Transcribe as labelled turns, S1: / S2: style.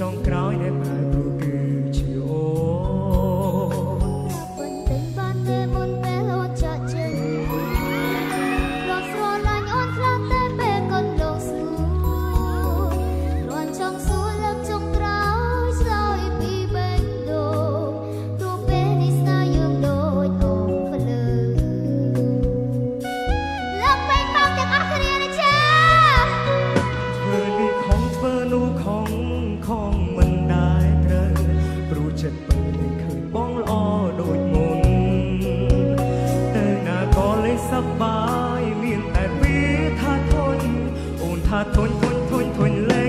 S1: ចុងក្រោយដែលបាន
S2: คน